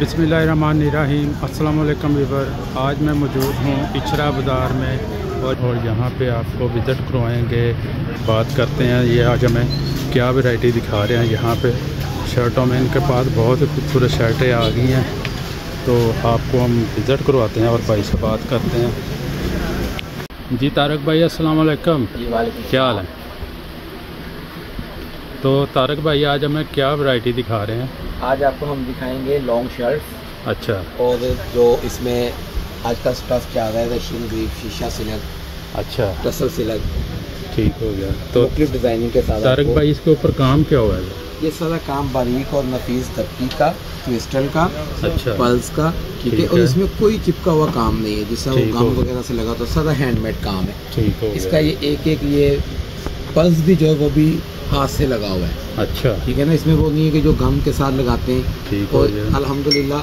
بسم اللہ الرحمن الرحیم۔ السلام علیکم ویور۔ آج میں موجود ہوں اچھرا بازار میں اور یہاں پہ آپ کو وزٹ کروائیں گے۔ بات کرتے ہیں یہ آج ہمیں کیا ورائٹی دکھا رہے ہیں۔ یہاں پہ شرٹوں میں ان کے پاس بہت خوبصورت شرٹیں آ گئی ہیں۔ تو آپ کو ہم وزٹ کرواتے ہیں اور بھائی سے بات کرتے ہیں۔ جی طارق بھائی السلام علیکم۔ جی کیا حال ہے؟ تو طارق بھائی آج ہمیں کیا ورائٹی دکھا رہے ہیں؟ آج آپ کو ہم دکھائیں گے لانگ شرٹس اچھا۔ اور جو اس میں آج کا اسٹف کیا رہا ہے ریشین گریف شیشہ سلک اچا ٹسل سلک ٹھیک ہو گیا۔ تو مختلف ڈیزائننگ کے ساتھ آپ کو- بھائی اس کے اوپر کام کیا ہوا ہے؟ یہ سارا کام باریک اور نفیس تبکی کا کرسٹل کا اچھا۔ پلس کا ٹھیک ہے؟ ٹھیک اور ہے۔ اس میں کوئی چپکا ہوا کام نہیں ہے جس طرح ٹھیک وہ ہو گم گیا۔ وغیرہ سے لگا تو سارا ہینڈ میڈ کام ہے۔ ٹھیک ہو اس گیا۔ کا یہ ایک ایک یہ پلس بھی جو ہے وہ بھی ہاتھ سے لگا ہوا ہے۔ اچھا۔ ٹھیک ہے نا؟ اس میں وہ نہیں ہے کہ جو گم کے ساتھ لگاتے ہیں۔ اور گیا۔ الحمدللہ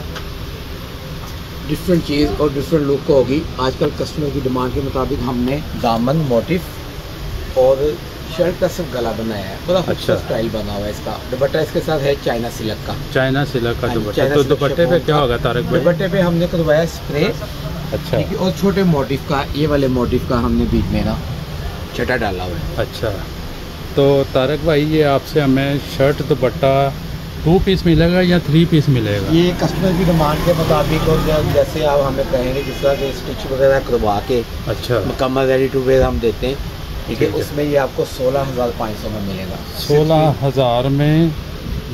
ڈفرینٹ چیز اور ڈفرینٹ لک ہوگی۔ آج کل کسٹمر کی ڈیمانڈ کے مطابق ہم نے دامن موٹف اور شرٹ کا صرف گلا بنایا ہے۔ بڑا اچھا۔ اسٹائل بنا ہوا ہے اس کا۔ دوپٹہ اس کے ساتھ ہے چائنا سلک کا۔ چائنا سلک کا ہاں جی، دوپٹہ۔ تو دوپٹے پہ کیا۔ ہوگا طارق بھائی؟ دوپٹے پہ ہم نے کروایا اسپرے اچھا۔ اور چھوٹے موٹف کا یہ والے موٹف کا ہم نے بیچ میں نا چٹا ڈالا ہوا ہے۔ اچھا۔ تو طارق بھائی یہ آپ سے ہمیں شرٹ دوپٹہ ٹو پیس ملے گا یا تھری پیس ملے گا؟ یہ کسٹمر کی ڈیمانڈ کے مطابق اور جیسے آپ ہمیں کہیں گے جس طرح کے اسٹچ وغیرہ کروا کے اچھا۔ مکمل ریڈی ٹو ویئر ہم دیتے ہیں ٹھیک ہے ٹھیک ہے۔ اس میں یہ آپ کو سولہ ہزار پانچ سو میں ملے گا۔ سولہ ہزار میں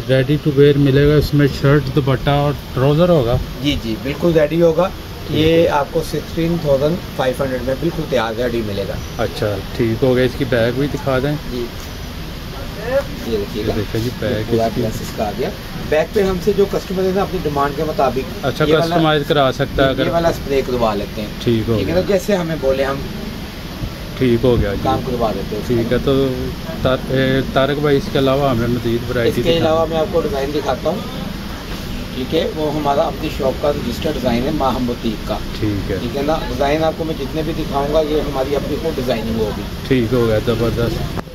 ریڈی ٹو ویئر ملے گا اس میں شرٹ دوپٹہ اور ٹراؤزر ہوگا؟ جی جی بالکل ریڈی ہوگا۔ یہ آپ کو سکسٹین تھاؤزینڈ فائیو ہنڈریڈ میں بالکل تیار ریڈی ملے گا۔ اچھا ٹھیک ہو گیا اس کی بیگ بھی دکھا دیں۔ جی۔ یہ گا دیکھیں جی بیگ پورا اس کی۔ پلس اس کا آ گیا۔ بیک پہ ہم سے جو کسٹمر ہے نا اپنی ڈیمانڈ کے مطابق اچھا کسٹمائز کرا سکتا ہے یہ والا اسپرے کروا لیتے ہیں۔ ٹھیک ہے نا جیسے ہمیں بولے ہم ٹھیک ہو گیا کام جی کروا دیتے ہیں ٹھیک ہے تو طارق بھائی اس کے علاوہ ہمیں مزید اس ورائٹی کے علاوہ میں آپ کو ڈیزائن دکھاتا ہوں۔ ٹھیک ہے وہ ہمارا اپنی شاپ کا رجسٹر ڈیزائن ہے ماہم بوتیک کا۔ ٹھیک ہے۔ ٹھیک ہے نا؟ ڈیزائن آپ کو میں جتنے بھی دکھاؤں گا یہ ہماری اپنی خود ڈیزائننگ ہوگی۔ ٹھیک ہو گیا زبردست۔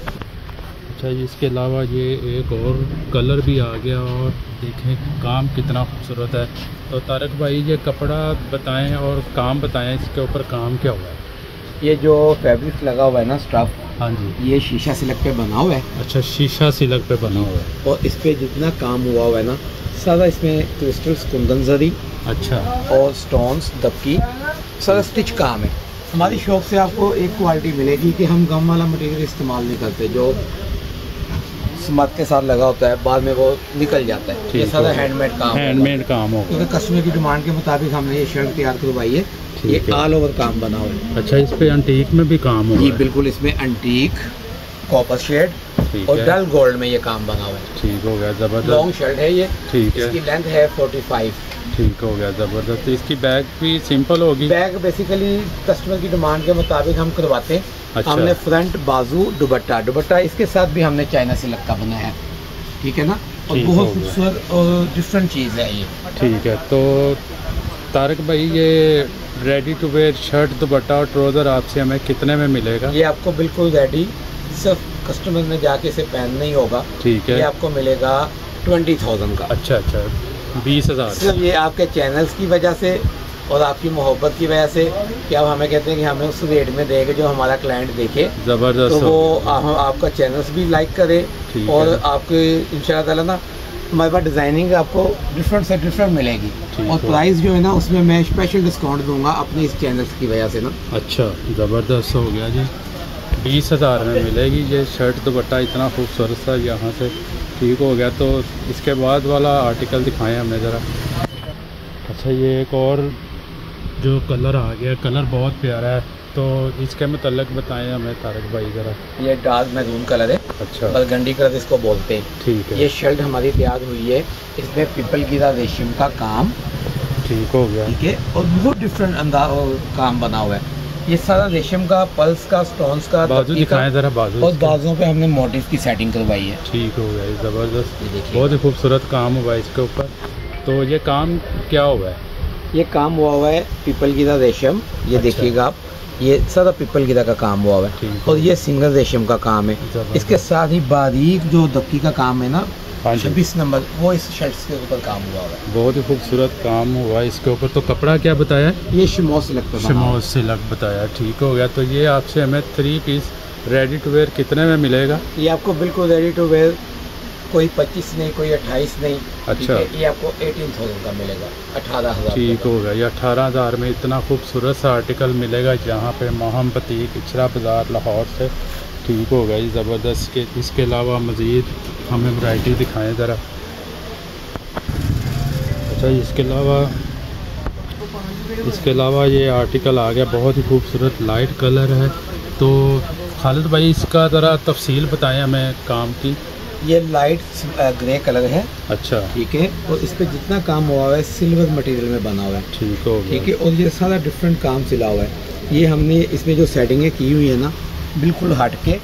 اچھا جی اس کے علاوہ یہ ایک اور کلر بھی آ گیا اور دیکھیں کام کتنا خوبصورت ہے۔ تو طارق بھائی یہ کپڑا بتائیں اور کام بتائیں اس کے اوپر کام کیا ہوا ہے؟ یہ جو فیبرک لگا ہوا ہے نا اسٹاف ہاں جی۔ یہ شیشہ سلک پہ بنا ہوا ہے۔ اچھا شیشہ سلک پہ بنا ہوا ہے۔ اور اس پہ جتنا کام ہوا ہوا ہے نا سارا اس میں کرسٹلس کندن زری اچھا۔ اور سٹونز دبکی سارا اسٹچ کام ہے۔ ہماری شاپ سے آپ کو ایک کوالٹی ملے گی کہ ہم گم والا مٹیریل استعمال نہیں کرتے جو سمت کے ساتھ لگا ہوتا ہے بعد میں وہ نکل جاتا ہے۔ یہ سارا۔ ہینڈ میڈ کام ہینڈ۔ میڈ کام ہوگا۔ کیونکہ کسٹمر کی ڈیمانڈ کے مطابق ہم نے یہ شرٹ تیار کروائی ہے۔ یہ۔ آل اوور کام بنا ہوا ہے۔ اچھا اس پہ انٹیک میں بھی کام جی ہوگا۔ ہے بالکل اس میں انٹیک کاپر شیڈ اور ڈل گولڈ میں یہ کام بنا ہوا ہے۔ ٹھیک ہو گیا لانگ زبردست شرٹ ہے یہ۔ ٹھیک اس ہے کی لینتھ ہے 45 ٹھیک ہو گیا زبردست۔ اس کی بیگ بھی سمپل ہوگی۔ بیگ بیسیکلی کسٹمر کی ڈیمانڈ کے مطابق ہم کرواتے ہیں۔ ہم نے فرنٹ بازو دوپٹہ دوپٹہ اس کے ساتھ بھی ہم نے چائنا سلک کا بنایا ہے۔ ٹھیک ہے نا؟ اور بہت۔ خوبصورت اور ڈفرینٹ چیز ہے یہ۔ ٹھیک ہے تو طارق بھائی یہ ready to wear shirt dupatta اور ٹروزر آپ سے ہمیں کتنے میں ملے گا؟ یہ آپ کو بالکل ریڈی صرف کسٹمر نے جا کے اسے پہن نہیں ہوگا۔ ٹھیک یہ ہے آپ کو ملے گا ٹوینٹی تھاؤزینڈ کا۔ اچھا اچھا۔ بیس ہزار۔ صرف یہ آپ کے چینلز کی وجہ سے اور آپ کی محبت کی وجہ سے کہ آپ ہمیں کہتے ہیں کہ ہمیں اس ریٹ میں دے گا جو ہمارا کلائنٹ دیکھے۔ تو زبردست وہ ہو آپ کا چینلز بھی لائک کرے اور آپ کے ان شاء اللہ تعالیٰ نا ہمارے پاس ڈیزائننگ آپ کو ڈفرینٹ سے ڈفرینٹ ملے گی۔ اور۔ پرائز جو ہے نا اس میں میں اسپیشل ڈسکاؤنٹ دوں گا اپنے اس چینلز کی وجہ سے نا۔ اچھا زبردست ہو گیا جی۔ بیس ہزار میں ملے گی۔ یہ شرٹ دوپٹہ اتنا خوبصورت تھا یہاں سے۔ ٹھیک ہو گیا تو اس کے بعد والا آرٹیکل دکھائیں ہمیں ذرا۔ اچھا یہ ایک اور جو کلر آ گیا کلر بہت پیارا ہے۔ تو اس کے متعلق بتائیں ہمیں طارق بھائی ذرا۔ یہ ڈارک میرون کلر ہے۔ اچھا۔ برگنڈی کلر اس کو بولتے ہیں۔ ٹھیک ہے۔ یہ شرٹ ہماری تیار ہوئی ہے۔ اس میں پیپل گیرا ریشم کا کام۔ ٹھیک ہو گیا۔ ٹھیک ہے۔ اور بہت ڈفرینٹ انداز کام بنا ہوا ہے۔ یہ سارا ریشم کا پلس کا سٹونز کا بازو دکھائیں ذرا بازو۔ اور۔ بازوں پہ ہم نے موٹیف کی سیٹنگ کروائی ہے۔ ٹھیک ہو گیا۔ زبردست۔ بہت ہی خوبصورت کام ہوا ہے اس کے اوپر۔ تو یہ کام کیا ہوا ہے؟ یہ کام ہوا ہوا ہے پیپل گیدا ریشم یہ اچھا۔ دیکھیے گا آپ یہ سارا پیپل گیدا کا کام ہوا ہوا ہے اور یہ سنگل ریشم کا کام ہے۔ اس کے ساتھ ہی باریک جو دکی کا کام ہے نا ہاں جی۔ چھبیس نمبر وہ اس شرٹس کے اوپر کام ہوا ہوا ہے۔ بہت ہی خوبصورت کام ہوا ہے اس کے اوپر۔ تو کپڑا کیا بتایا؟ یہ شمو سلک شمو سلک بتایا ٹھیک ہو گیا۔ تو یہ آپ سے ہمیں three piece ready to wear کتنے میں ملے گا؟ یہ آپ کو بالکل ریڈی ٹو ویئر کوئی پچیس نہیں کوئی اٹھائیس نہیں اچھا۔ یہ آپ کو ایٹین تھاؤزینڈ کا ملے گا اٹھارہ ہزار ٹھیک ہوگا یہ اٹھارہ ہزار میں اتنا خوبصورت سا آرٹیکل ملے گا جہاں پہ موہم پتیک بازار لاہور سے۔ ٹھیک ہوگا یہ زبردست اس کے علاوہ مزید ہمیں ورائٹی دکھائیں ذرا۔ اچھا اس کے علاوہ اس کے علاوہ یہ آرٹیکل آ گیا بہت ہی خوبصورت لائٹ کلر ہے۔ تو خالد بھائی اس کا ذرا تفصیل بتائیں ہمیں کام کی۔ یہ لائٹ گرے کلر ہے۔ اچھا۔ ٹھیک ہے۔ اور اس پہ جتنا کام ہوا ہے سلور مٹیریل میں بنا ہوا ہے۔ ٹھیک ہے ٹھیک ہے۔ اور یہ سارا ڈفرینٹ کام سلا ہوا ہے۔ یہ ہم نے اس میں جو سیٹنگیں کی ہوئی ہیں نا بالکل ہٹ کے۔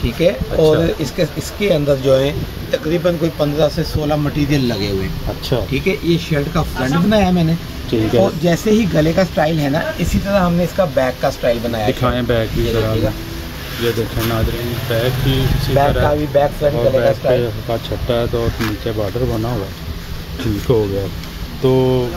ٹھیک ہے۔ اور اس کے اس کے اندر جو ہے تقریباً کوئی پندرہ سے سولہ مٹیریل لگے ہوئے۔ ہیں اچھا۔ ٹھیک ہے۔ یہ شرٹ کا فرنٹ اچھا۔ بنایا ہے میں نے۔ اور جیسے ہی گلے کا سٹائل ہے نا اسی طرح ہم نے اس کا بیک کا سٹائل بنایا دکھائیں بیک کی ہے یہ دیکھیں ناظرین بیک کی اسی طرح ہے بیک کا بھی بیک فرنٹ کلر کا چھٹا ہے تو نیچے بارڈر بنا ہوا ہے۔ ٹھیک ہو گیا۔ تو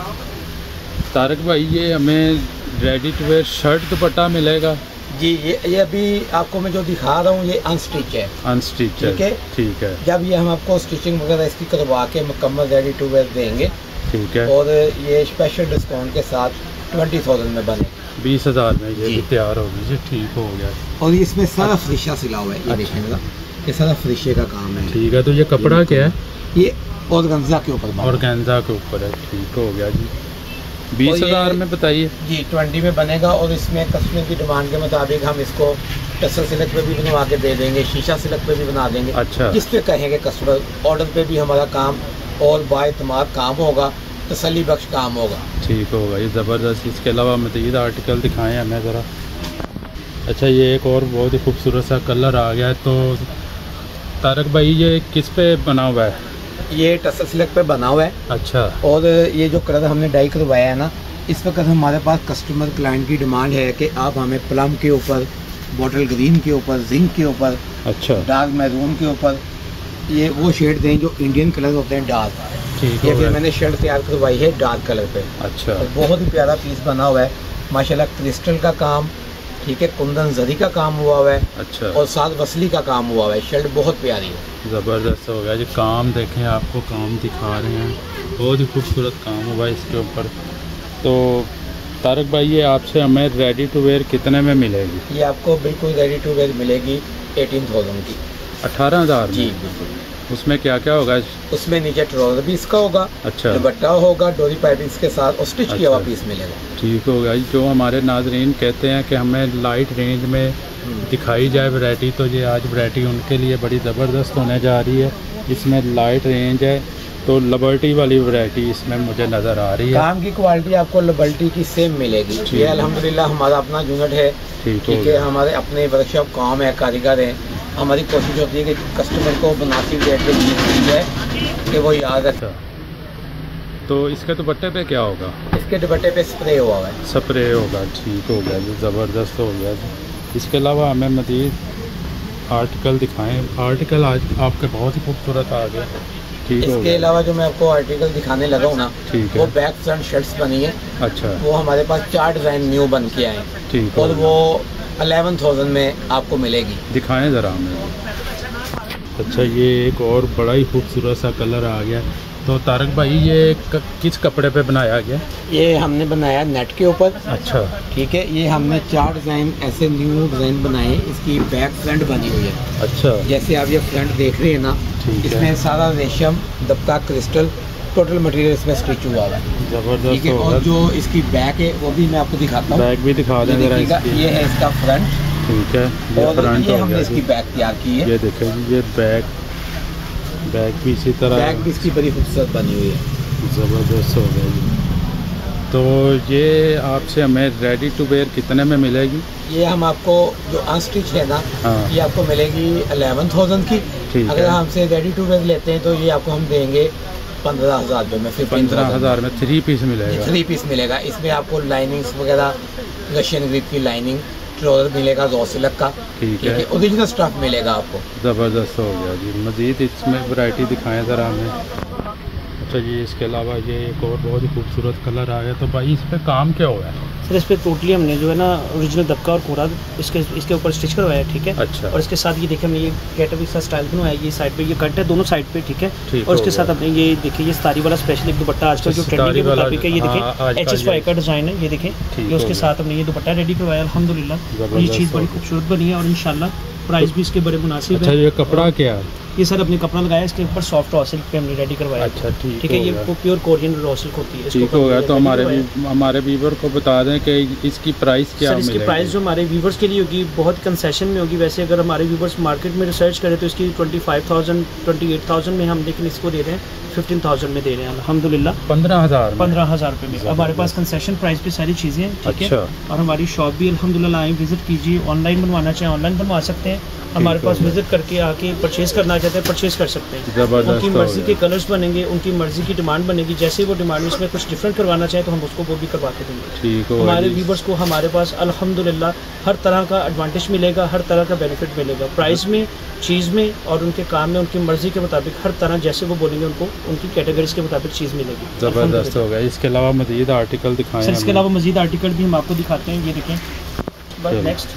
تارک بھائی یہ ہمیں ready to wear shirt dupatta ملے گا۔ جی یہ ابھی آپ کو میں جو دکھا رہا ہوں یہ انسٹچ ہے۔ انسٹچ ہے۔ ٹھیک ہے؟ جب یہ ہم آپ کو اسٹچنگ وغیرہ اس کی کروا کے مکمل ریڈی ٹو ویئر دیں گے۔ ٹھیک ہے۔ اور یہ اسپیشل ڈسکاؤنٹ کے ساتھ ٹوینٹی تھاؤزینڈ میں بنے۔ بیس ہزار میں یہ جی۔ تیار جی، ٹھیک ہو گیا۔ اور اس میں سارا سلا ہوا ہے یہ اچھا۔ یہ سارا فریشے کا کام ہے۔ ٹھیک ہے تو یہ کپڑا کیا ہے؟ یہ اورگنزا کے اوپر اورگنزا کے اوپر ہے۔ ٹھیک ہو گیا جی۔ بیس ہزار میں بتائیے۔ جی ٹوینٹی میں بنے گا اور اس میں کسٹمر کی ڈیمانڈ کے مطابق ہم اس کو ٹسل سلک پہ بھی بنوا کے دے دیں گے شیشہ سلک پہ بھی بنا دیں گے۔ اچھا۔ جس پہ کہیں گے کسٹمر آرڈر پہ بھی ہمارا کام اور باعتماد کام ہوگا تسلی بخش کام ہوگا۔ ٹھیک ہوگا یہ زبردست اس کے علاوہ مزید آرٹیکل دکھائیں ہمیں ذرا۔ اچھا یہ ایک اور بہت ہی خوبصورت سا کلر آ گیا ہے تو تارک بھائی یہ کس پہ بنا ہوا ہے؟ یہ ٹسل سلک پہ بنا ہوا ہے۔ اچھا۔ اور یہ جو کلر ہم نے ڈائی کروایا ہے نا اس وقت ہمارے پاس کسٹمر کلائنٹ کی ڈیمانڈ ہے کہ آپ ہمیں پلم کے اوپر بوٹل گرین کے اوپر زنک کے اوپر اچھا۔ ڈارک میرون کے اوپر یہ وہ شیڈ دیں جو انڈین کلر ہوتے ہیں ڈارک یہ پھر میں نے شرٹ تیار کروائی ہے ڈارک کلر پہ۔ اچھا۔ بہت ہی پیارا پیس بنا ہوا ہے۔ ماشاء اللہ کرسٹل کا کام ٹھیک ہے کندن زری کا کام ہوا ہوا ہے۔ اچھا۔ اور ساتھ وصلی کا کام ہوا ہوا ہے۔ شرٹ بہت پیاری ہے۔ زبردست ہو گیا۔ جی کام دیکھیں آپ کو کام دکھا رہے ہیں۔ بہت ہی خوبصورت کام ہوا ہے اس کے اوپر۔ تو طارق بھائی یہ آپ سے ہمیں ریڈی ٹو ویئر کتنے میں ملے گی؟ یہ آپ کو بالکل ریڈی ٹو ویئر ملے گی ایٹین تھاؤزینڈ کی۔ اٹھارہ ہزار جی بالکل۔ اس میں کیا کیا ہوگا؟ اس میں نیچے ٹرولر بھی اس کا ہوگا اچھا۔ دوپٹہ ہوگا ڈوری پائپنگس کے ساتھ اور اسٹچ کیا ہوا اچھا۔ پیس ملے گا ٹھیک ہوگا جو ہمارے ناظرین کہتے ہیں کہ ہمیں لائٹ رینج میں دکھائی جائے ورائٹی تو یہ آج ورائٹی ان کے لیے بڑی زبردست ہونے جا رہی ہے۔ اس میں لائٹ رینج ہے تو لبرٹی والی ورائٹی اس میں مجھے نظر آ رہی ہے۔ کام کی کوالٹی آپ کو لبرٹی کی سیم ملے گی۔ یہ الحمدللہ ہمارا اپنا یونٹ ہے۔ ٹھیک ہے ہمارے اپنے ورک شاپ کام ہے کاریگر ہیں۔ ہماری کوشش ہوتی ہے کہ کسٹمر کو مناسب ریٹ پہ چیز دی جائے کہ وہ یاد رکھے۔ اچھا۔ تو اس کے دوپٹے پہ کیا ہوگا؟ اس کے دوپٹے پہ سپرے ہوا ہے۔ سپرے ہوگا ٹھیک ہو گیا جی زبردست ہو گیا جی۔ اس کے علاوہ ہمیں مزید آرٹیکل دکھائیں۔ آرٹیکل آج آپ کے بہت ہی خوبصورت آ گئے۔ اس کے علاوہ جو میں آپ کو آرٹیکل دکھانے لگا ہوں نا وہ بیک فرنٹ شرٹس بنی ہے اچھا۔ وہ ہمارے پاس چار ڈیزائن نیو بن کے آئے۔ ہیں اور وہ الیون تھاؤزینڈ میں آپ کو ملے گی۔ دکھائیں ذرا ہمیں۔ اچھا یہ ایک اور بڑا ہی خوبصورت سا کلر آ گیا۔ تو تارک بھائی یہ کس کپڑے پہ بنایا گیا؟ یہ ہم نے بنایا نیٹ کے اوپر۔ اچھا۔ ٹھیک ہے یہ ہم نے چار ڈیزائن ایسے نیو ڈیزائن بنائے اس کی بیک فرنٹ بنی ہوئی ہے۔ اچھا۔ جیسے آپ یہ فرنٹ دیکھ رہے ہیں نا اس میں سارا ریشم دبکا کرسٹل ٹوٹل مٹیریل اس میں اسٹچ ہوا ہوا ہے۔ زبردست اور جو اس کی بیک ہے وہ بھی میں آپ کو دکھاتا ہوں۔ بیک بھی دکھا دیں یہ ہے اس کا فرنٹ ٹھیک ہے یہ فرنٹ ہو گیا۔ اس کی بیک تیار کی ہے۔ یہ دیکھیں یہ بیک بیک بھی اسی طرح بیک بھی اس کی بڑی خوبصورت بنی ہوئی ہے۔ زبردست ہو گیا جی۔ تو یہ آپ سے ہمیں ریڈی ٹو ویئر کتنے میں ملے گی؟ یہ ہم آپ کو جو انسٹچ ہے نا ہاں۔ یہ آپ کو ملے گی الیون تھاؤزینڈ کی۔ اگر ہم سے ریڈی ٹو ویئر لیتے ہیں تو یہ آپ کو ہم دیں گے پندرہ ہزار میں تھری پیس ملے گا۔ تھری پیس ملے گا۔ اس میں آپ کو لائننگ وغیرہ رشین گریپ کی لائننگ ٹروزر ملے گا زوسلک کا۔ ٹھیک ہے۔ اوریجنل اسٹاف ملے گا آپ کو۔ زبردست ہو گیا جی۔ مزید اس میں ورائٹی دکھائیں ذرا ہمیں۔ اچھا جی اس کے علاوہ یہ ایک اور بہت ہی خوبصورت کلر آیا تو بھائی اس پہ کام کیا ہوا ہے؟ سر اس پہ ٹوٹلی ہم نے جو ہے نا اوریجنل دبکا اور کورا اس کے اس کے اوپر اسٹچ کروایا ہے ٹھیک ہے؟ اچھا۔ اور اس کے ساتھ یہ دیکھیں ہم یہ کیٹ اپ اس کا اسٹائل بنوایا یہ سائڈ پہ یہ کٹ ہے دونوں سائڈ پہ ٹھیک ہے؟ اور اس کے ساتھ ہم نے یہ دیکھیں یہ ساری والا اسپیشل ایک دوپٹہ آج کل جو ٹرینڈنگ کے مطابق ہے یہ دیکھیں ایچ ایس وائی کا ڈیزائن ہے یہ دیکھیں۔ یہ اس کے ساتھ ہم نے یہ دوپٹہ ریڈی کروایا الحمد للہ یہ چیز بڑی خوبصورت بنی ہے اور ان شاء اللہ پرائز بھی اس کے بڑے مناسب اچھا، ہے یہ کپڑا کیا ہے؟ یہ سر اپنے کپڑا لگایا اس کے اوپر سافٹ روسل پہ ہم نے ریڈی کروایا۔ اچھا ٹھیک ہے یہ پیور کورین روسل ہوتی ہے ٹھیک ہو گیا۔ تو ہمارے ہمارے ویور کو بتا دیں کہ اس کی پرائز کیا اس کی پرائز جو ہمارے ویورس کے لیے ہوگی بہت کنسیشن میں ہوگی۔ ویسے اگر ہمارے ویورس مارکیٹ میں ریسرچ کریں تو اس کی twenty five thousand twenty eight thousand میں ہم لیکن اس کو دے رہے ہیں۔ ففٹین تھاؤزینڈ میں دے رہے ہیں۔ الحمد للہ پندرہ ہزار پندرہ ہزار روپے میں۔ ہمارے پاس کنسیشن پرائز پہ ساری چیزیں ہیں ٹھیک ہے؟ اور ہماری شاپ بھی الحمد للہ آئیں وزٹ کیجیے آن لائن بنوانا چاہیں آن لائن بنوا سکتے ہیں۔ ہمارے پاس وزٹ کر کے آ کے پرچیز کرنا چاہتے ہیں پرچیز کر سکتے ہیں۔ ان کی مرضی کے کلرس بنیں گے ان کی مرضی کی ڈیمانڈ بنے گی۔ جیسے وہ ڈیمانڈ اس میں کچھ ڈفرینٹ کروانا چاہیں تو ہم اس کو وہ بھی کروا کے دیں گے۔ ہمارے ویورس کو ہمارے پاس الحمد للہ ہر طرح کا ایڈوانٹیج ملے گا ہر طرح کا بینیفٹ ملے گا۔ پرائز میں چیز میں اور ان کے کام میں ان کی مرضی کے مطابق ہر طرح جیسے وہ بولیں گے ان کو ان کی کیٹیگریز کے مطابق چیز ملے گی۔ زبردست ہو گیا۔ اس کے علاوہ مزید آرٹیکل دکھائیں سر اس کے علاوہ مزید آرٹیکل بھی ہم آپ کو دکھاتے ہیں۔ یہ دیکھیں۔ نیکسٹ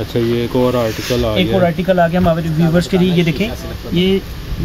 اچھا یہ ایک اور آرٹیکل آ گیا۔ ایک اور آرٹیکل آ گیا ہمارے ویورس کے لیے۔ یہ دیکھیں۔ یہ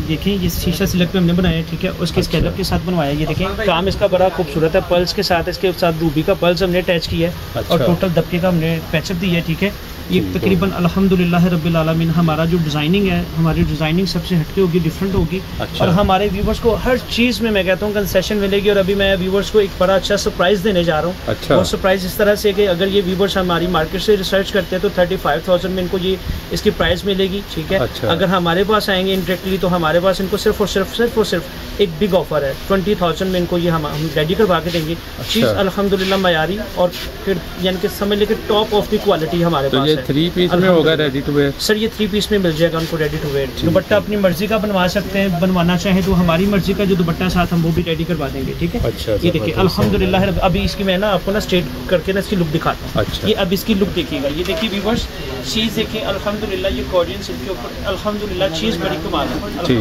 دیکھیں یہ شیشہ سلک پہ ہم نے بنایا ہے ٹھیک ہے۔ اس کے اچھا۔ اسکیلپ کے ساتھ بنوایا ہے۔ یہ دیکھیں۔ کام اس کا بڑا خوبصورت ہے۔ پلس کے ساتھ اس کے ساتھ روبی کا پلس ہم نے اٹیچ کیا ہے۔ اور اچھا۔ ٹوٹل دبکے کا ہم نے پیچ اپ دیا ہے ٹھیک ہے۔ یہ تقریباً الحمد للہ رب العالمین ہمارا جو ڈیزائننگ ہے ہماری ڈیزائننگ سب سے ہٹ کے ہوگی ڈفرینٹ ہوگی۔ اچھا۔ اور ہمارے ویورس کو ہر چیز میں میں کہتا ہوں کنسیشن ملے گی اور ابھی میں ویورس کو ایک بڑا اچھا سرپرائز دینے جا رہا ہوں۔ اچھا۔ اور سرپرائز اس طرح سے کہ اگر یہ ویورس ہماری مارکیٹ سے ریسرچ کرتے ہیں تو تھرٹی فائیو تھاؤزینڈ میں ان کو یہ اس کی پرائز ملے گی ٹھیک ہے؟ اچھا۔ اگر ہمارے پاس آئیں گے انڈریکٹلی تو ہمارے پاس ان کو صرف اور صرف صرف اور صرف ایک بگ آفر ہے۔ ٹوئنٹی تھاؤزینڈ میں ان کو یہ ہم ریڈی کروا کے دیں گے۔ چیز الحمد للہ معیاری اور پھر یعنی کہ سمجھ لے کے ٹاپ آف دی کوالٹی ہمارے پاس ہے۔ تھری پیس میں ہوگا ریڈی ٹو ویئر سر یہ تھری پیس میں مل جائے گا ان کو ریڈی ٹو ویئر دوپٹہ اپنی مرضی کا بنوا سکتے ہیں بنوانا چاہیں تو ہماری مرضی کا جو دوپٹہ ساتھ ہم وہ بھی ریڈی کروا دیں گے ٹھیک ہے؟ اچھا یہ دیکھیے الحمد للہ ابھی اس کی میں نا آپ کو نا اسٹیٹ کر کے نا اس کی لک دکھاتا ہوں۔ یہ اب اس کی لک دیکھیے گا۔ یہ دیکھیے ویورس چیز دیکھیں الحمد للہ یہ کوڈین سلک کے اوپر الحمد للہ چیز بڑی کمال ہے۔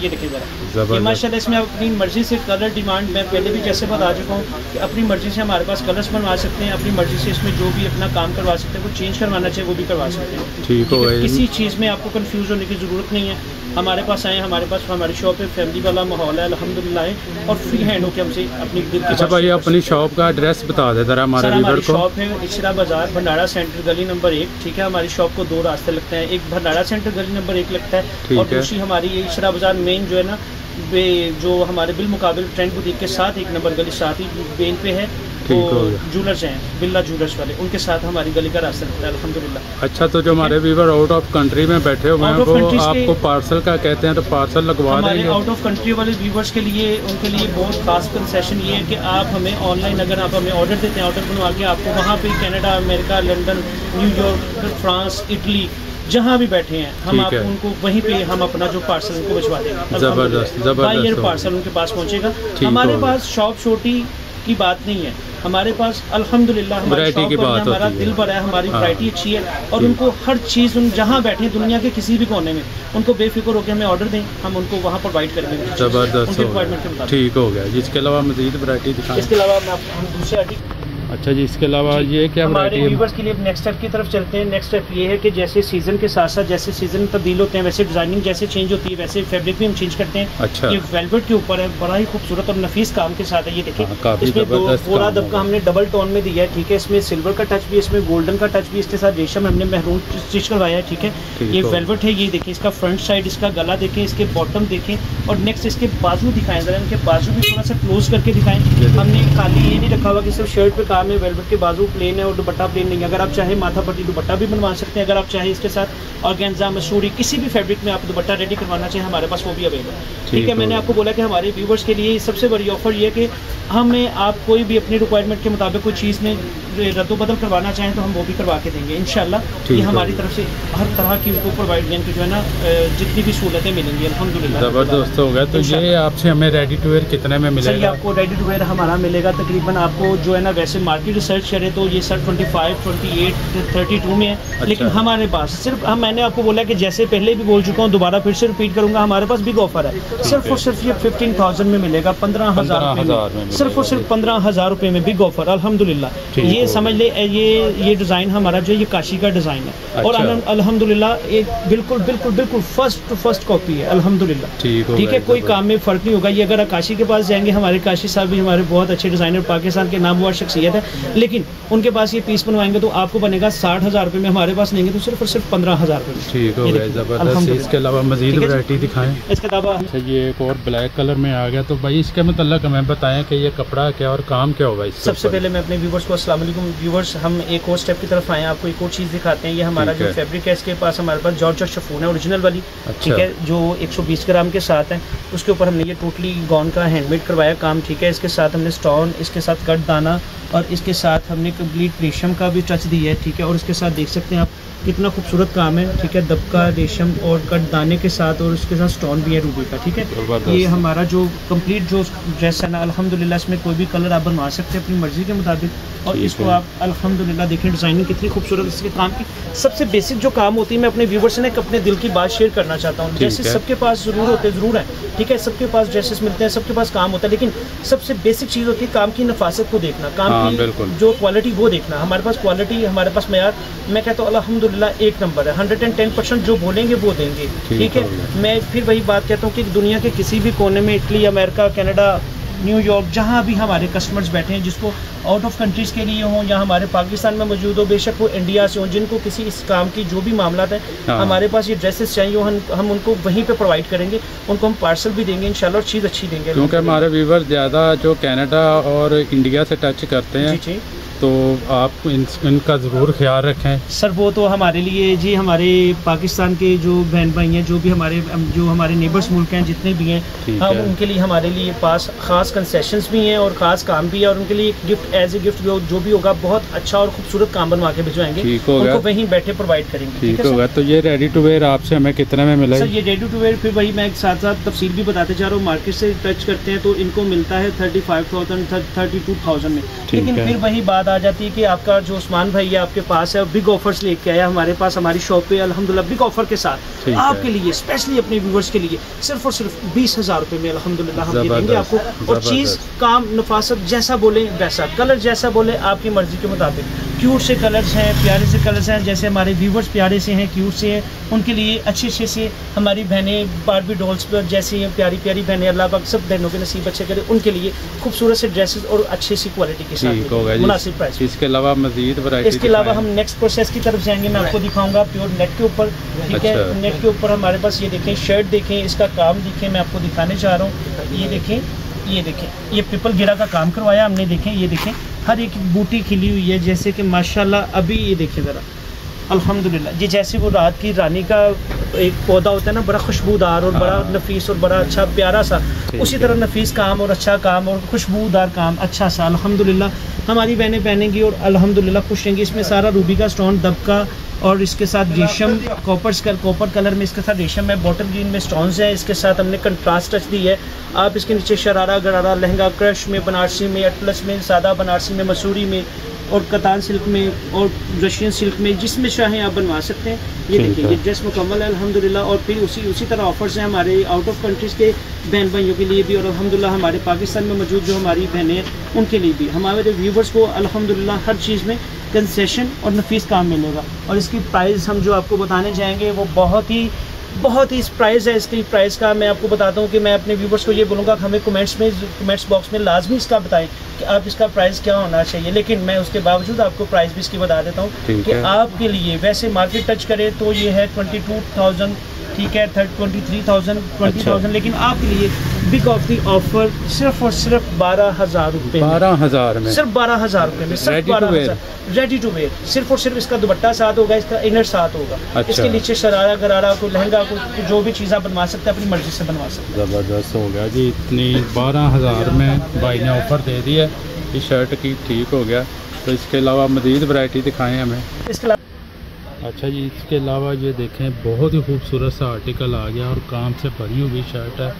یہ دیکھیے ذرا۔ ماشاء اللہ اس میں اپنی مرضی سے کلر ڈیمانڈ میں پہلے بھی جیسے بتا چکا ہوں کہ اپنی مرضی سے ہمارے پاس کلرس بنوا سکتے ہیں اپنی مرضی سے اس میں جو بھی اپنا کام کروا سکتے ہیں وہ چینج کروانا اچھا چاہیں وہ بھی کروا سکتے ہیں۔ ٹھیک ہوگا کسی چیز میں آپ کو کنفیوز ہونے کی ضرورت نہیں ہے۔ ہمارے پاس آئیں ہمارے پاس ہماری شاپ پہ فیملی والا ماحول ہے الحمد للہ ہے۔ اور فری ہینڈ ہو کے ہم سے اپنی دل کی اچھا بھائی اپنی شاپ کا ایڈریس بتا دیں ذرا ہمارے ہماری شاپ ہے اسرا بازار بھنڈارا سینٹر گلی نمبر ایک۔ ٹھیک ہے ہماری شاپ کو دو راستے لگتے ہیں۔ ایک بھنڈارا سینٹر گلی نمبر ایک لگتا ہے اور دوسری ہماری یہ اسرا بازار مین جو ہے نا جو ہمارے بالمقابل ٹرینڈ بوتیک کے ساتھ ایک نمبر گلی ساتھ ہی بین پہ ہے۔ وہ ہیں بلا جولرز والے۔ ان کے ساتھ ہماری گلی کا راستہ ہے الحمدللہ۔ اچھا تو جو ہمارے ویور آؤٹ آف کنٹری میں بیٹھے ہوئے ہیں وہ آپ کو پارسل کا کہتے ہیں تو پارسل لگوا دیں گے۔ آؤٹ آف کنٹری والے ویورز کے لیے ان کے لیے بہت خاص کنسیشن یہ ہے کہ آپ ہمیں آن لائن اگر آپ ہمیں آرڈر دیتے ہیں آرڈر بنوا کے آپ کو وہاں پہ کینیڈا امریکہ London New York France Italy جہاں بھی بیٹھے ہیں ہم آپ ان کو وہیں پہ ہم اپنا جو پارسل ان کو بھجوا دیں گے۔ زبردست زبردست پارسل ان کے پاس پہنچے گا۔ ہمارے پاس شاپ چھوٹی کی بات نہیں ہے۔ ہمارے پاس الحمد للہ ہمارا دل بھرا ہے ہماری ہاں۔ ورائٹی اچھی ہے اور جی۔ ان کو ہر چیز ان جہاں بیٹھے دنیا کے کسی بھی کونے میں ان کو بے فکر ہو کے ہمیں آرڈر دیں ہم ان کو وہاں پرووائڈ کریں گے زبردست ٹھیک ہو گیا۔ اس کے علاوہ مزید ورائٹی اس کے علاوہ میں آپ دوسرے اچھا جی اس کے علاوہ جی، یہ کیا ہمارے ویورس کے لیے نیکسٹ اسٹیپ کی طرف چلتے ہیں۔ نیکسٹ اسٹیپ یہ ہے کہ جیسے سیزن کے ساتھ ساتھ جیسے سیزن تبدیل ہوتے ہیں ویسے ڈیزائننگ جیسے چینج ہوتی ہے ویسے فیبرک بھی ہم چینج کرتے ہیں۔ اچھا۔ یہ ویلویٹ کے اوپر ہے بڑا ہی خوبصورت اور نفیس کام کے ساتھ ہے یہ دیکھیں۔ ہاں، اس میں پورا دبکا ہم نے ڈبل ٹون میں دیا ہے ٹھیک ہے۔ اس میں سلور کا ٹچ بھی اس میں گولڈن کا ٹچ بھی اس کے ساتھ ریشم ہم نے محروم اسٹچ کروایا ہے ٹھیک ہے۔ یہ ویلویٹ ہے یہ دیکھیں اس کا فرنٹ سائڈ اس کا گلا دیکھیں اس کے باٹم دیکھیں۔ اور نیکسٹ اس کے بازو دکھائیں ذرا ان کے بازو بھی تھوڑا سا کلوز کر کے دکھائیں ہم نے کالی یہ نہیں رکھا ہوا کہ صرف شرٹ پہ میں ویلوٹ کے بازو پلین ہے اور دوپٹہ پلین نہیں ہے اگر آپ چاہیں ماتھا پٹی دوپٹہ بھی بنوا سکتے ہیں اگر آپ چاہیں اس کے ساتھ آرگینزا مسوری کسی بھی فیبرک میں آپ دوپٹہ ریڈی کروانا چاہیں ہمارے پاس وہ بھی اویلیبل ہے ٹھیک ہے میں نے آپ کو بولا کہ ہمارے ویورس کے لیے سب سے بڑی آفر یہ ہے کہ ہمیں آپ کوئی بھی اپنی ریکوائرمنٹ کے مطابق کوئی چیز میں رد و بدل کروانا چاہیں تو ہم وہ بھی کروا کے دیں گے انشاءاللہ یہ ہماری طرف سے ہر طرح کی ان کو پرووائڈ یعنی جو ہے نا جتنی بھی سہولتیں ملیں گی الحمد للہ زبردست ہوگا تو یہ آپ سے ہمیں ریڈی ٹو ویئر کتنے میں ملے گا آپ کو ریڈی ٹو ویئر ہمارا ملے گا تقریباً آپ کو جو ہے نا ویسے مارکیٹ ریسرچ کریں تو یہ sir twenty five twenty eight thirty two میں ہے۔ لیکن ہمارے پاس صرف ہم میں نے آپ کو بولا کہ جیسے پہلے بھی بول چکا ہوں دوبارہ پھر سے رپیٹ کروں گا۔ ہمارے پاس بگ آفر ہے۔ صرف اور صرف یہ ففٹین تھاؤزینڈ میں ملے گا پندرہ ہزار صرف اور صرف پندرہ ہزار روپے میں بگ آفر الحمد للہ یہ سمجھ لیں یہ یہ ڈیزائن ہمارا جو یہ کاشی کا ڈیزائن ہے۔ اور الحمد للہ ایک بالکل بالکل بالکل فرسٹ ٹو فرسٹ کاپی ہے۔ الحمد للہ ٹھیک ہے کوئی کام میں فرق نہیں ہوگا۔ یہ اگر اکاشی کے پاس جائیں گے ہمارے کاشی صاحب بھی ہمارے بہت اچھے ڈیزائنر پاکستان کے نام شخصیت ہے ہے۔ لیکن ان کے پاس یہ پیس بنوائیں گے تو آپ کو بنے گا ساٹھ ہزار روپے۔ میں ہمارے پاس لیں گے تو صرف اور صرف پندرہ ہزار روپے۔ ٹھیک ہو گیا اس کے علاوہ مزید ورائٹی جی۔ دکھائیں۔ اس کے علاوہ اچھا، یہ ایک اور بلیک کلر میں آ گیا۔ تو بھائی اس کے متعلق ہمیں بتائیں کہ یہ کپڑا کیا اور کام کیا ہوگا سب سے پہلے میں اپنے ویورس کو السلام علیکم۔ ویورس ہم ایک اور اسٹیپ کی طرف آئے ہیں۔ آپ کو ایک اور چیز دکھاتے ہیں۔ یہ ہمارا جو فیبرک ہے اس کے پاس ہمارے پاس جارج اور شفون ہے اوریجنل والی۔ اچھا۔ ٹھیک ہے جو ایک سو بیس گرام کے ساتھ ہیں۔ اس کے اوپر ہم نے یہ ٹوٹلی گون کا ہینڈ میڈ کروایا۔ کام ٹھیک ہے۔ اس کے ساتھ ہم نے اسٹون اس کے ساتھ کٹ دانا اور اس کے ساتھ ہم نے کمپلیٹ ریشم کا بھی ٹچ دیا ہے، ٹھیک ہے، اور اس کے ساتھ دیکھ سکتے ہیں آپ کتنا خوبصورت کام ہے ٹھیک ہے دبکا ریشم اور کٹ دانے کے ساتھ اور اس کے ساتھ اسٹون بھی ہے روبی کا ٹھیک ہے؟ یہ ہمارا جو کمپلیٹ جو ڈریس ہے نا الحمد اس میں کوئی بھی کلر آپ بنوا سکتے ہیں اپنی مرضی کے مطابق۔ اور اس کو آپ الحمد للہ دیکھیں ڈیزائننگ کتنی خوبصورت اس کے کام کی سب سے بیسک جو کام ہوتی ہے میں اپنے ویور سے اپنے دل کی بات شیئر کرنا چاہتا ہوں۔ جیسے سب کے پاس ضرور ہوتے ضرور ہیں ٹھیک ہے؟ سب کے پاس ڈریسز ملتے ہیں سب کے پاس کام ہوتا ہے لیکن سب سے بیسک چیز ہوتی ہے کام کی نفاست کو دیکھنا۔ کام کی جو کوالٹی وہ دیکھنا۔ ہمارے پاس کوالٹی ہمارے پاس معیار میں کہتا ہوں الحمد الحمدللہ ایک نمبر ہے۔ ہنڈریڈ اینڈ ٹین پرسینٹ جو بولیں گے وہ دیں گے۔ ٹھیک ہے؟ میں پھر وہی بات کہتا ہوں کہ دنیا کے کسی بھی کونے میں اٹلی امریکہ کینیڈا نیو یارک جہاں بھی ہمارے کسٹمرز بیٹھے ہیں جس کو آؤٹ آف کنٹریز کے لیے ہوں یا ہمارے پاکستان میں موجود ہو بے شک وہ انڈیا سے ہوں جن کو کسی اس کام کی جو بھی معاملات ہیں ہاں۔ ہمارے پاس یہ ڈریسز چاہیے ہوں ہم ان کو وہیں پہ پرووائڈ کریں گے ان کو ہم پارسل بھی دیں گے انشاءاللہ اور چیز اچھی دیں گے۔ کیونکہ ہمارے ویور زیادہ جو کینیڈا اور انڈیا سے ٹچ کرتے ہیں جی، جی۔ تو آپ ان ان کا ضرور خیال رکھیں۔ سر وہ تو ہمارے لیے جی ہمارے پاکستان کے جو بہن بھائی ہیں جو بھی ہمارے جو ہمارے نیبرس ملک ہیں جتنے بھی ہیں ہم ہاں، ان کے لیے ہمارے لیے پاس خاص کنسیشنز بھی ہیں اور خاص کام بھی ہے اور ان کے لیے گفٹ ایز اے گفٹ جو بھی ہوگا بہت اچھا اور خوبصورت کام بنوا کے بھجوائیں گے۔ ان کو وہیں بیٹھے پرووائڈ کریں گے ٹھیک ہوگا۔ تو یہ ریڈی ٹو ویئر آپ سے ہمیں کتنے میں ملے سر یہ ریڈی ٹو ویئر پھر وہی میں ساتھ ساتھ تفصیل بھی بتاتے جا رہا ہوں مارکیٹ سے ٹچ کرتے ہیں تو ان کو ملتا ہے thirty five thousand thirty two thousand میں لیکن پھر وہی بات بات آ جاتی ہے کہ آپ کا جو عثمان بھائی آپ کے پاس ہے بگ آفرز لے کے آیا ہمارے پاس ہماری شاپ پہ الحمدللہ بگ آفر کے ساتھ۔ آپ کے لیے اسپیشلی اپنے ویورز کے لیے صرف اور صرف بیس ہزار روپے میں الحمدللہ ہم دے دیں گے آپ کو۔ اور چیز کام نفاست جیسا بولیں ویسا۔ کلر جیسا بولیں آپ کی مرضی کے مطابق۔ کیوٹ سے کلرز ہیں پیارے سے کلرز ہیں جیسے ہمارے ویورز پیارے سے ہیں کیوٹ سے ہیں ان کے لیے اچھے اچھے سے ہماری بہنیں باربی ڈولز پر جیسے ہیں پیاری پیاری بہنیں اللہ پاک سب بہنوں کے نصیب اچھے کرے ان کے لیے خوبصورت سے ڈریسز اور اچھے سی کوالٹی کے ساتھ مناسب ڈسکاؤنٹ پرائز اس کے علاوہ مزید اس کے علاوہ ہم نیکسٹ پروسیس کی طرف جائیں گے میں آپ کو دکھاؤں گا پیور نیٹ کے اوپر ٹھیک ہے؟ اچھا۔ نیٹ کے اوپر ہمارے پاس یہ دیکھیں شرٹ دیکھیں اس کا کام دیکھیں میں آپ کو دکھانے چاہ رہا ہوں۔ یہ دیکھیں یہ دیکھیں۔ یہ پیپل گیرا کا کام کروایا ہم نے دیکھیں یہ دیکھیں۔ ہر ایک بوٹی کھلی ہوئی ہے جیسے کہ ماشاءاللہ ابھی یہ دیکھیں ذرا۔ الحمدللہ۔ جی جیسے وہ رات کی رانی کا ایک پودا ہوتا ہے نا بڑا خوشبودار اور بڑا نفیس اور بڑا اچھا پیارا سا۔ اسی طرح نفیس کام اور اچھا کام اور خوشبودار کام اچھا سا۔ الحمدللہ۔ ہماری بہنیں پہنیں گی اور الحمدللہ خوش رہیں گی۔ اس میں سارا روبی کا اسٹون دب کا اور اس کے ساتھ ریشم کوپرس کر کوپر کلر میں اس کے ساتھ ریشم ہے بوٹل گرین میں سٹونز ہیں۔ اس کے ساتھ ہم نے کنٹراسٹ ٹچ دی ہے۔ آپ اس کے نیچے شرارہ گرارہ لہنگا کرش میں بنارسی میں اٹلس میں سادہ بنارسی میں مسوری میں۔ اور کتان سلک میں اور رشین سلک میں جس میں چاہیں آپ بنوا سکتے ہیں۔ یہ دیکھیں یہ ڈریس مکمل ہے الحمدللہ اور پھر اسی اسی طرح آفرز ہیں ہمارے آؤٹ آف کنٹریز کے بہن بھائیوں کے لیے بھی اور الحمدللہ ہمارے پاکستان میں موجود جو ہماری بہنیں ہیں ان کے لیے بھی۔ ہمارے ویورز کو الحمدللہ ہر چیز میں کنسیشن اور نفیس کام ملے گا۔ اور اس کی پرائز ہم جو آپ کو بتانے جائیں گے وہ بہت ہی بہت ہی پرائز ہے اس کی پرائز کا۔ میں آپ کو بتاتا ہوں کہ میں اپنے ویورس کو یہ بولوں گا کہ ہمیں کمنٹس میں کمنٹس باکس میں لازمی اس کا بتائیں کہ آپ اس کا پرائز کیا ہونا چاہیے۔ لیکن میں اس کے باوجود آپ کو پرائز بھی اس کی بتا دیتا ہوں کہ آپ کے لیے ویسے مارکیٹ ٹچ کرے تو یہ ہے ٹوئنٹی ٹو تھاؤزینڈ ٹھیک ہے third twenty three thousand twenty thousand لیکن آپ کے لیے بگ آف دی آفر صرف اور صرف بارہ ہزار روپے بارہ ہزار میں۔ صرف بارہ ہزار روپے میں صرف بارہ ہزار۔ ریڈی ٹو ویئر صرف اور صرف اس کا دوپٹہ ساتھ ہوگا اس کا انر ساتھ ہوگا۔ اس اچھا۔ کے نیچے شرارہ گرارا کو لہنگا کو جو بھی چیز آپ بنوا سکتے ہیں اپنی مرضی سے بنوا سکتے ہیں۔ زبردست ہو گیا جی اتنی بارہ ہزار میں بھائی نے آفر دے دی ہے۔ یہ شرٹ کی ٹھیک ہو گیا۔ تو اس کے علاوہ مزید ورائٹی دکھائیں ہمیں۔ اس کے علاوہ اچھا جی اس کے علاوہ یہ دیکھیں، بہت ہی خوبصورت سا آرٹیکل آ گیا اور کام سے بھری ہوئی شرٹ ہے۔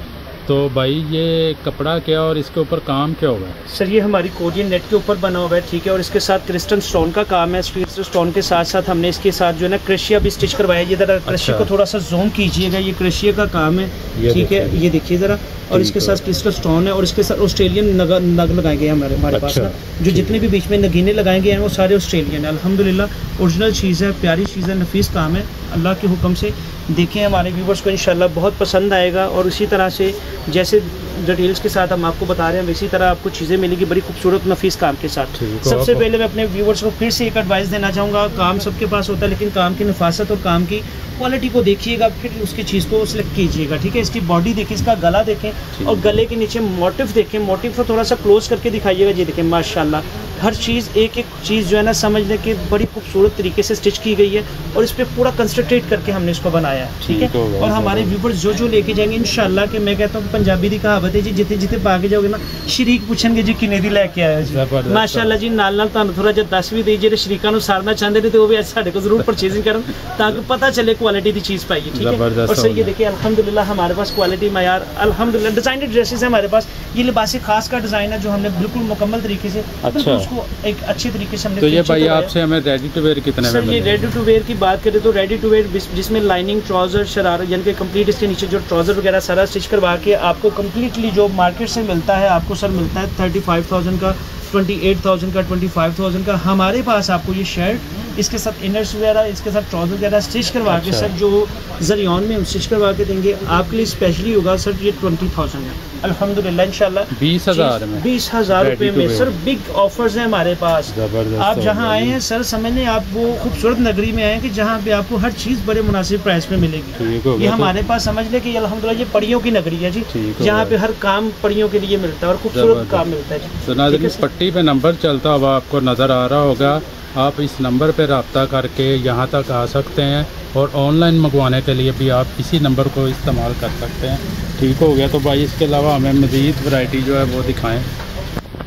تو بھائی یہ کپڑا کیا اور اس کے اوپر کام کیا ہوگا سر یہ ہماری کورین نیٹ کے اوپر بنا ہوا ہے ٹھیک ہے اور اس کے ساتھ کرسٹن سٹون کا کام ہے۔ سٹون کے ساتھ ساتھ ہم نے اس کے ساتھ جو ہے نا کرشیا بھی اسٹچ کروایا۔ ہے یہ ذرا کرشیا اچھا۔ کو تھوڑا سا زوم کیجیے گا یہ کرشیا کا کام ہے۔ ٹھیک ہے۔ یہ دیکھیے ذرا۔ اور اس کے ہے۔ ساتھ کرسٹل سٹون ہے اور اس کے ساتھ آسٹریلین نگ لگائے گئے ہیں ہمارے ہمارے پاس اچھا، جو جتنے بھی بیچ میں نگینے لگائے گئے ہیں وہ سارے آسٹریلین ہیں۔ الحمد للہ اوریجنل چیز ہے پیاری چیز ہے نفیس کام ہے۔ اللہ کے حکم سے دیکھیں ہمارے ویورس کو انشاءاللہ بہت پسند آئے گا اور اسی طرح سے جیسے ڈیٹیلس کے ساتھ ہم آپ کو بتا رہے ہیں اسی طرح آپ کو چیزیں ملے گی بڑی خوبصورت نفیس کام کے ساتھ۔ سب سے پہلے میں اپنے ویورس کو پھر سے ایک ایڈوائس دینا چاہوں گا کام سب کے پاس ہوتا ہے لیکن کام کی نفاست اور کام کی کوالٹی کو دیکھیے گا پھر اس کی چیز کو سلیکٹ کیجیے گا ٹھیک ہے؟ اس کی باڈی دیکھیں اس کا گلا دیکھیں اور گلے کے نیچے موٹیف دیکھیں۔ موٹیف کو تھوڑا سا کلوز کر کے دکھائیے گا یہ دیکھیں ماشاء اللہ ہر چیز ایک ایک چیز جو ہے نا سمجھنے کی بڑی خوبصورت طریقے سے اسٹچ کی گئی ہے اور اس پہ پورا کنسنٹریٹ کر کے ہم نے اس کو بنایا ہے ٹھیک ہے؟ اور ہمارے ویور جو جو لے کے جائیں گے انشاءاللہ کہ میں کہتا ہوں پنجابی کی کہاوت ہے جی جتنے جتنے پا کے جاؤ گے نا شریک پوچھیں گے جی کنے دی لے کے آیا جی۔ ماشاء اللہ جی نال نال تھوڑا جہا دس بھی دے جی شریکوں سارنا چاہتے ہیں تو وہ بھی سارے کو ضرور پرچیزنگ کرن تاکہ پتہ چلے کو کوالٹی کی چیز پائے گی ٹھیک ہے؟ اور سر یہ دیکھیں الحمدللہ ہمارے پاس کوالٹی معیار الحمدللہ ڈیزائنڈ ڈریسز ہیں ہمارے پاس۔ یہ لباس خاص کا ڈیزائن ہے جو ہم نے بالکل مکمل طریقے سے اچھا۔ اس کو ایک اچھے طریقے سے ہم نے تو یہ بھائی آپ سے ہمیں ریڈی ٹو ویئر کتنے سر یہ ریڈی ٹو ویئر کی بات کریں تو ریڈی ٹو ویئر جس میں لائننگ ٹراؤزر شرار یعنی کہ کمپلیٹ اس کے نیچے جو ٹراؤزر وغیرہ سارا اسٹچ کروا کے آپ کو کمپلیٹلی جو مارکیٹ سے ملتا ہے آپ کو سر ملتا ہے تھرٹی فائیو تھاؤزینڈ کا ٹوئنٹی ایٹ تھاؤزینڈ کا ٹوئنٹی فائیو تھاؤزینڈ کا۔ ہمارے پاس آپ کو یہ شرٹ اس کے ساتھ انرس وغیرہ اس کے ساتھ ٹراؤزر وغیرہ اسٹچ کروا کے اچھا۔ سر جو زریون میں ہم اسٹچ کروا کے دیں گے آپ کے لیے اسپیشلی ہوگا سر یہ ٹوئنٹی تھاؤزینڈ ہے الحمد للہ ان شاء اللہ بیس ہزار میں بیس ہزار روپے میں. سر بگ آفرز ہیں ہمارے پاس زبردست آپ جہاں آئے جی۔ ہیں سر سمجھ لیں آپ وہ خوبصورت نگری میں آئے ہیں کہ جہاں پہ آپ کو ہر چیز بڑے مناسب پرائس میں ملے گی یہ ہمارے پاس سمجھ لیں کہ یہ الحمدللہ یہ پڑیوں کی نگری ہے جی جہاں۔ پہ ہر کام پڑیوں کے لیے ملتا ہے اور خوبصورت۔ کام ملتا ہے جی؟ پٹی پہ نمبر چلتا ہوا آپ کو نظر آ رہا ہوگا آپ اس نمبر پہ رابطہ کر کے یہاں تک آ سکتے ہیں اور آن لائن منگوانے کے لیے بھی آپ اسی نمبر کو استعمال کر سکتے ہیں۔ ٹھیک ہو گیا تو بھائی اس کے علاوہ ہمیں مزید ورائٹی جو ہے وہ دکھائیں۔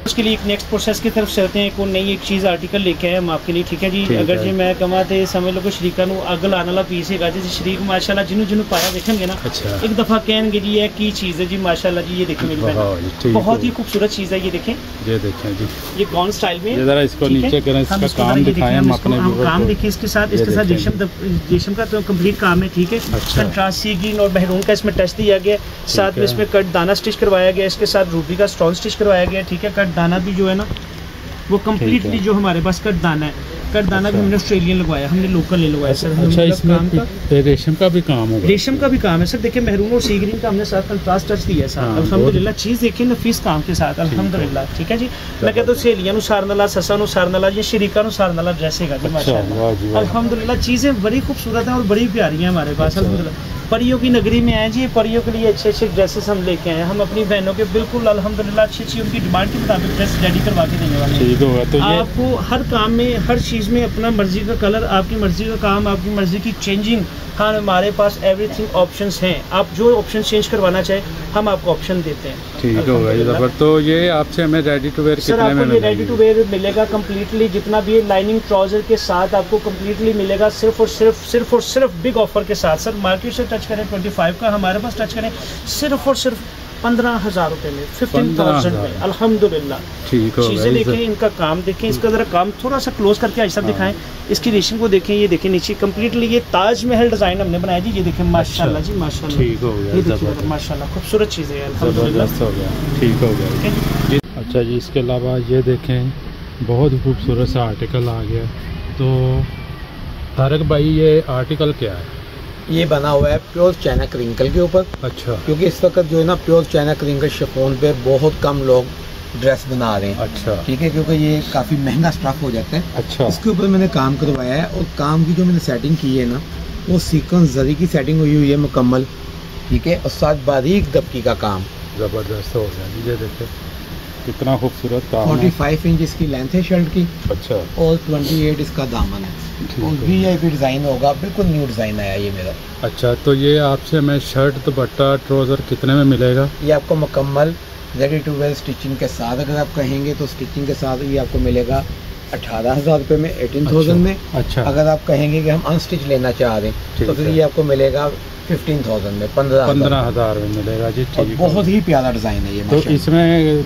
اس کے لیے ایک نیکسٹ پروسیس کی طرف چلتے ہیں۔ کوئی نئی ایک چیز آرٹیکل لے کے آئے ہم آپ کے لیے ٹھیک ہے جی؟ اگر ہے۔ جی میں کما تے سمجھ لو کہ شریکا نو اگ لانے والا پیس ہے جی شریک ماشاءاللہ جنوں جنوں پایا دیکھیں گے نا اچھا۔ ایک دفعہ کہیں گے جی یہ کی چیز ہے جی؟ ماشاءاللہ جی یہ دیکھیں میری بہن۔ ٹھیک بہت ہی خوبصورت چیز ہے یہ دیکھیں۔ یہ دیکھیں جی۔ یہ گون سٹائل میں ذرا اس کو؟ نیچے کریں اس کا کام دکھائیں ہم اپنے کام دیکھیں اس کے ساتھ اس کے ساتھ ریشم ریشم کا تو کمپلیٹ کام ہے ٹھیک ہے۔ اچھا۔ کنٹراسٹ سی گرین اور مہرون کا اس میں ٹچ دیا گیا۔ ساتھ میں۔ اس میں کٹ دانا سٹچ کروایا گیا اس کے ساتھ روبی کا اسٹون سٹچ کروایا گیا ٹھیک ہے۔ کٹ دانا بھی جو ہے نا وہ کمپلیٹلی جو ہمارے پاس کٹ دانا ہے۔ کٹ دانا بھی۔ ہم نے آسٹریلین لگوایا ہم نے لوکل نہیں لگوایا سر اچھا اس میں ریشم کا بھی کام ہوگا ریشم کا بھی کام ہے سر دیکھیں محرون اور سی گرین کا ہم نے ساتھ کنٹراسٹ ٹچ دیا ہے ساتھ الحمد للہ چیز دیکھیں نفیس کام کے ساتھ الحمد للہ ٹھیک ہے جی میں کہتا ہوں سہیلیاں نو سارن والا سسا نو سارن والا یا شریکا نو سارن والا ڈریس ہے جی ماشاء اللہ الحمد للہ چیزیں بڑی خوبصورت ہیں اور بڑی پیاری ہیں ہمارے پاس۔ الحمد للہ پریوں کی نگری میں آئے جی پریوں کے لیے اچھے اچھے ڈریسز ہم لے کے آئے ہیں ہم اپنی بہنوں کے بالکل الحمد للہ اچھی اچھی ان کی ڈیمانڈ کے مطابق ڈریس ریڈی کروا کے دینے والے ہیں آپ کو ہر کام میں ہر چیز میں اپنا مرضی کا کلر آپ کی مرضی کا کام آپ کی مرضی کی چینجنگ ہاں ہمارے پاس ایوری تھنگ آپشنس ہیں۔ آپ جو آپشن چینج کروانا چاہیں ہم آپ کو آپشن دیتے ہیں۔ ٹھیک ہوگا یہ تو یہ آپ سے ہمیں ریڈی ٹو ویئر سر آپ کو یہ ریڈی ٹو ویئر ملے گا کمپلیٹلی جتنا بھی لائننگ ٹراؤزر کے ساتھ آپ کو کمپلیٹلی ملے گا صرف اور صرف صرف اور صرف بگ آفر کے ساتھ۔ سر مارکیٹ سے ٹچ کریں ٹوئنٹی فائیو کا ہمارے پاس ٹچ کریں صرف اور صرف پندرہ ہزار روپے میں ففٹین تھاؤزینڈ میں۔ 15,000 الحمد للہ چیزیں دیکھیں ان کا کام دیکھیں۔ اس کا ذرا کام تھوڑا سا کلوز کر کے ایسا ہاں۔ دکھائیں۔ اس کی ریشم کو دیکھیں یہ دیکھیں نیچے۔ کمپلیٹلی یہ تاج محل ڈیزائن ہم نے بنایا جی یہ دیکھیں۔ ماشاء اللہ جی ماشاء اللہ ماشاء اللہ خوبصورت چیزیں الحمد للہ ٹھیک ہو گیا۔ جی۔ اچھا جی اس کے علاوہ یہ دیکھیں بہت خوبصورت سا آرٹیکل آ گیا۔ تو طارق بھائی یہ آرٹیکل کیا ہے؟ یہ بنا ہوا ہے پیور چائنا کرنکل کے اوپر۔ اچھا۔ کیونکہ اس وقت جو ہے نا پیور چائنا کرنکل شفون پہ بہت کم لوگ ڈریس بنا رہے ہیں۔ اچھا۔ ٹھیک ہے کیونکہ یہ کافی مہنگا اسٹاف ہو جاتا ہے۔ اچھا۔ اس کے اوپر میں نے کام کروایا ہے اور کام کی جو میں نے سیٹنگ کی ہے نا وہ سیکوینس زری کی سیٹنگ ہوئی ہوئی ہے مکمل۔ ٹھیک ہے اور ساتھ باریک دبکی کا کام۔ زبردست ہو گیا۔ دیکھیں۔ کتنا خوبصورت کام فورٹی فائیو انچ اس کی لینتھ ہے شرٹ کی۔ اچھا۔ اور ٹوئنٹی ایٹ اس کا دامن ہے۔ وی آئی پی ڈیزائن ہوگا۔ بالکل نیو ڈیزائن آیا یہ میرا۔ اچھا تو یہ آپ سے ہمیں شرٹ دوپٹہ ٹروزر کتنے میں ملے گا؟ یہ آپ کو مکمل ریڈی ٹو ویل اسٹچنگ کے ساتھ اگر آپ کہیں گے تو اسٹچنگ کے ساتھ یہ آپ کو ملے گا اٹھارہ ہزار روپے میں ایٹین تھاؤزینڈ میں۔ اچھا۔ اگر آپ کہیں گے کہ ہم انسٹچ لینا چاہ رہے ہیں تو پھر یہ آپ کو ملے گا ففٹین تھاؤزینڈ میں پندرہ پندرہ ہزار میں ملے گا۔ جی بہت ہی پیارا ڈیزائن ہے یہ تو اس میں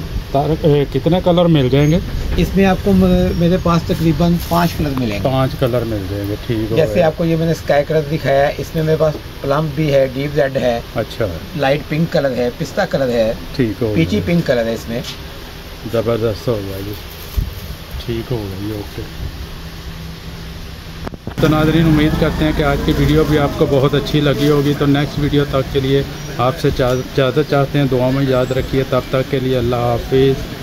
کتنے کلر مل جائیں گے؟ اس میں آپ کو میرے پاس تقریباً پانچ کلر ملیں گے۔ پانچ کلر مل جائیں گے ٹھیک ہے جیسے آپ کو یہ میں نے اسکائی کلر دکھایا اس میں میرے پاس پلم بھی ہے ڈیپ ریڈ ہے اچھا۔ لائٹ پنک کلر ہے پستہ کلر ہے ٹھیک ہے پیچی پنک کلر ہے اس میں۔ زبردست ہو گیا جی۔ ٹھیک ہو گیا اوکے تو ناظرین، امید کرتے ہیں کہ آج کی ویڈیو بھی آپ کو بہت اچھی لگی ہوگی۔ تو نیکسٹ ویڈیو تک کے لیے آپ سے اجازت چاہتے ہیں، دعاؤں میں یاد رکھیے۔ تب تک کے لیے اللہ حافظ۔